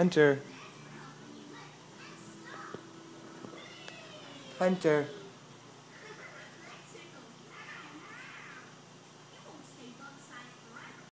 Hunter. Hunter.